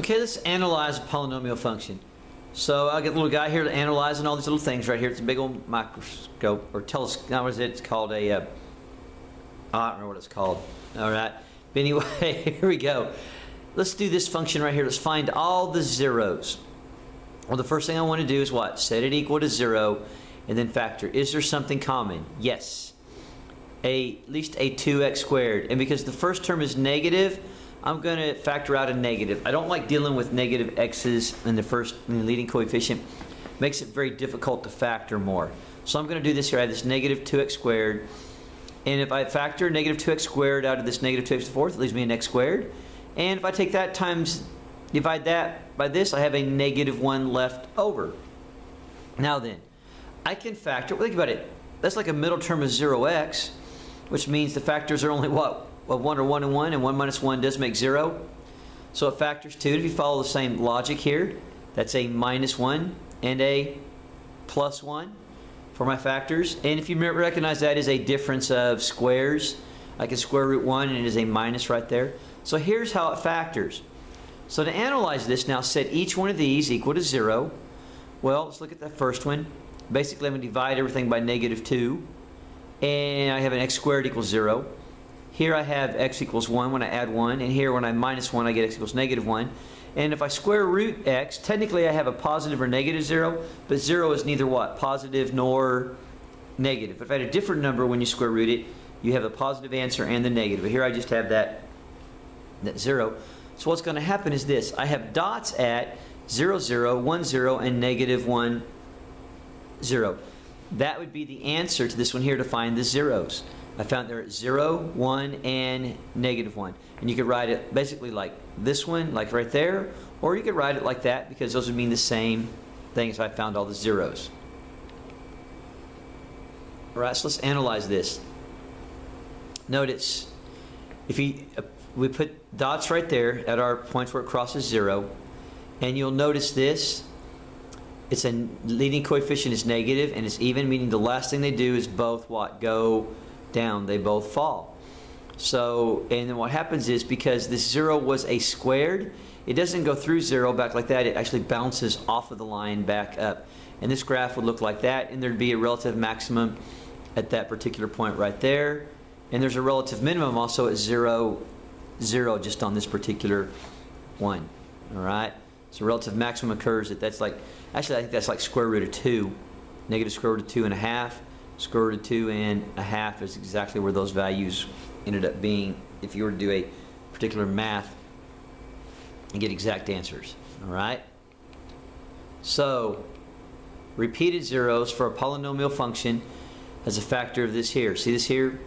Okay, let's analyze a polynomial function. So I get a little guy here to analyzing all these little things right here. It's a big old microscope or telescope. What is it? It's called a. Uh, I don't remember what it's called. All right. But anyway, here we go. Let's do this function right here. Let's find all the zeros. Well, the first thing I want to do is what? Set it equal to zero, and then factor. Is there something common? Yes. A at least a 2x squared. And because the first term is negative, I'm going to factor out a negative. I don't like dealing with negative x's in the first in the leading coefficient. Makes it very difficult to factor more. So I'm going to do this here. I have this negative 2x squared. And if I factor negative 2x squared out of this negative 2x to the fourth, it leaves me an x squared. And if I take that times, divide that by this, I have a negative 1 left over. Now then, I can factor, think about it, that's like a middle term of 0x, which means the factors are only what? Of 1 or 1 and 1, and 1 minus 1 does make 0. So it factors 2. If you follow the same logic here, that's a minus 1 and a plus 1 for my factors. And if you recognize that is a difference of squares, I can square root 1 and it is a minus right there. So here's how it factors. So to analyze this now, set each one of these equal to 0. Well, let's look at that first one. Basically, I'm going to divide everything by negative 2. And I have an x squared equals 0. Here I have x equals 1 when I add 1, and here when I minus 1 I get x equals negative 1. And if I square root x, technically I have a positive or negative 0, but 0 is neither what? Positive nor negative. If I had a different number when you square root it, you have the positive answer and the negative. But here I just have that, that 0. So what's going to happen is this. I have dots at 0, 0, 1, 0, and negative 1, 0. That would be the answer to this one here to find the zeros. I found there at 0, 1, and negative 1. And you could write it basically like this one, like right there, or you could write it like that because those would mean the same thing as I found all the zeros. All right, so let's analyze this. Notice, if you, uh, we put dots right there at our points where it crosses 0, and you'll notice this, it's a leading coefficient is negative and it's even, meaning the last thing they do is both what? Go down, they both fall. So, and then what happens is because this zero was a squared, it doesn't go through zero back like that, it actually bounces off of the line back up. And this graph would look like that, and there'd be a relative maximum at that particular point right there. And there's a relative minimum also at zero, zero just on this particular one. All right? So relative maximum occurs at that's like, actually I think that's like square root of two, negative square root of two and a half square root of two and a half is exactly where those values ended up being if you were to do a particular math and get exact answers. All right? So, repeated zeros for a polynomial function as a factor of this here. See this here?